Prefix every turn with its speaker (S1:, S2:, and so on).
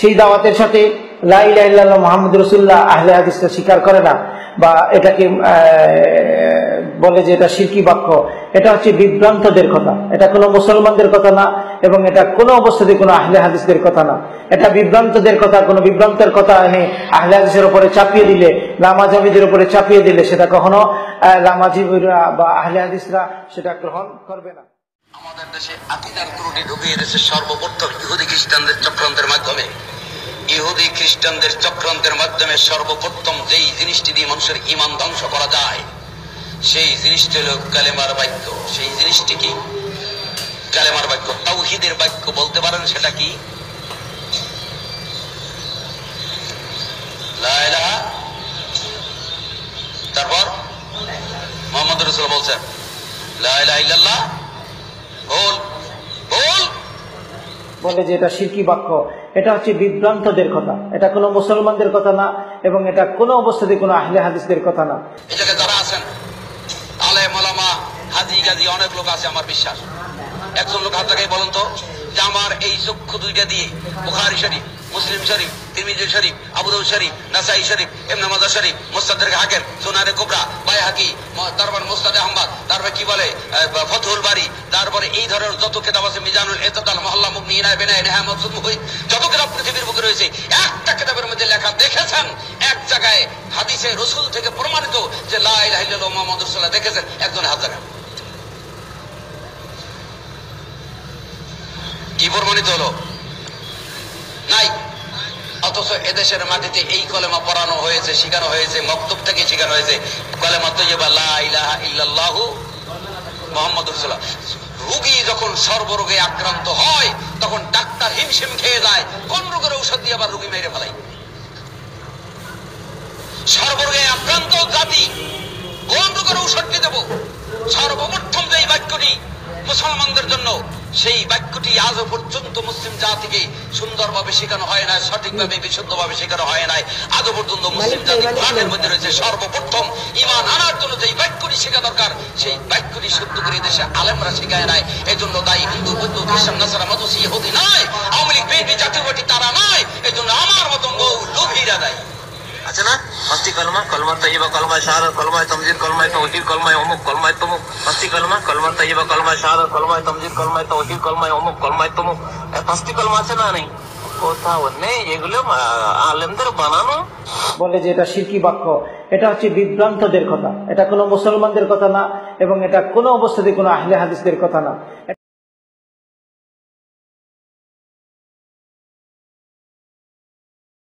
S1: সেই দাওয়াতের সাথে লাইল্লাহ মোহাম্মদ রসুল্লাহ আহলে হাদিসটা স্বীকার করে না, বা এটাকে বলে যে এটা শিরকি বাক্য, এটা হচ্ছে বিভ্রান্তদের কথা। এটা কোনো মুসলমানদের কথা না, এবং এটা কোনো অবস্থাতে কোনো আহলে হাদিসদের কথা না। এটা বিভ্রান্তদের কথা, কোনো বিভ্রান্তের কথা এনে আহলে হাদিসের উপরে চাপিয়ে দিলে লামাজামিদের উপরে চাপিয়ে দিলে সেটা কখনো লামাজিবরা বা আহলে হাদিসরা সেটা গ্রহণ করবে না।
S2: আমাদের দেশে আকিদার ত্রুটি ঢুকিয়ে দেশে সর্বপ্রথম ইহুদি খ্রিস্টানদের চক্রান্তের মাধ্যমে। ইহুদি খ্রিস্টানদের চক্রান্তের মাধ্যমে সর্বপ্রথম যেই জিনিসটি দিয়ে মানুষের ইমান ধ্বংস করা যায়, সেই জিনিসটি হল কালেমার বাক্য। সেই জিনিসটি কি? কালেমার বাক্য। তাওহিদের বাক্য বলতে পারেন সেটা কি? তারপর মোহাম্মদ রসুল বলছেন, লা ইল্লাল্লাহ বল
S1: যে এটা শিরকি বাক্য এটা হচ্ছে বিভ্রান্তদের কথা। এটা কোনো মুসলমানদের কথা না এবং এটা কোনো অবস্থাতে কোনো আহলে হাদিসদের কথা না।
S2: যারা আছেন আলে মালামা হাজি গাজি অনেক লোক আছে আমার বিশ্বাস। একজন লোক হাত লাগাই বলেন তো যে আমার এই চক্ষু দুইটা দিয়ে বুখারি শরীফ মুসলিম শরীফ তিরমিজি শরীফ আবুদাউ শরীফ নাসাই শরীফ ইবনে মাজাহ শরীফ মুস্তাদরিক হাকিম সুনানে কুবরা বাইহাকি ম- তারপর মুস্তাদে আহমদ তারপর কি বলে? আহ, ফতহুল বাড়ি তারপরে এই ধরনের যত কিতাব আছে মিজানুল ইতদাল মহল্লা মুমিনা বিনায় নেহামত সুদমুহিত যত কিতাব পৃথিবীর বুকে রয়েছে একটা কিতাবের মধ্যে লেখা দেখেছেন? এক জায়গায় হাদিসে রসুল থেকে প্রমাণিত যে লাই ইলাহা ইল্লাল্লাহ মুহাম্মাদুর রাসূলুল্লাহ দেখেছেন একজন হাত জায়গা কি প্রমাণিত হলো? নাই। অথচ এদেশের মাটিতে এই কলেমা পড়ানো হয়েছে, শেখানো হয়েছে, মক্তব থেকে শেখানো হয়েছে। কলেমা তৈবা মোহাম্মদ রসুল্লাহ রুগী যখন সর্বরোগে আক্রান্ত হয়, তখন ডাক্তার হিমশিম খেয়ে যায়, কোন রোগের ঔষধ দিয়ে আবার রুগী মেরে ফেলাই সর্বরোগে আক্রান্ত জাতি কোন রোগের ঔষধটি দেব? সর্বপ্রথম যে বাক্যটি মুসলমানদের জন্য সেই বাক্যটি আজও পর্যন্ত মুসলিম জাতিকে সুন্দরভাবে শেখানো হয় না সঠিকভাবে বিশুদ্ধভাবে শেখানো হয় নাই। আজও পর্যন্ত মুসলিম জাতি কোরআনের মধ্যে রয়েছে সর্বপ্রথম ইমান আনার জন্য যে বাক্যটি শেখা দরকার সেই বাক্যটি শুদ্ধ করে দেশে আলেমরা শেখায় নাই। এজন্য জন্য দায়ী হিন্দু বৌদ্ধ খ্রিস্টান নাসারা মধুসি ইহুদি নয়। আওয়ামী লীগ বিএনপি জাতীয় পার্টি তারা নয় এই জন্য আমার মতন বহু লোভীরা দায়ী
S3: আছে না পাঁচটি কলমা কলমা তৈবা কলমা শাহাদ কলমায় তমজিদ কলমায় তৌহিদ কলমায় অমুক, কলমায় তমুক। পাঁচটি কলমা কলমা তৈবা কলমা শাহাদ কলমায় তমজিদ কলমায় তৌহিদ কলমায় অমুক, কলমায় তমুক। পাঁচটি কলমা আছে না নেই? কোথাও নেই, এগুলো আলেমদের বানানো।
S1: বলে যে এটা শিরকি বাক্য। এটা হচ্ছে বিভ্রান্তদের কথা। এটা কোনো মুসলমানদের কথা না, এবং এটা কোনো অবস্থাতে কোনো আহলে হাদিসদের কথা না।